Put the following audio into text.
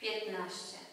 15.